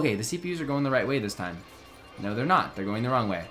Okay, the CPUs are going the right way this time. No, they're not. They're going the wrong way.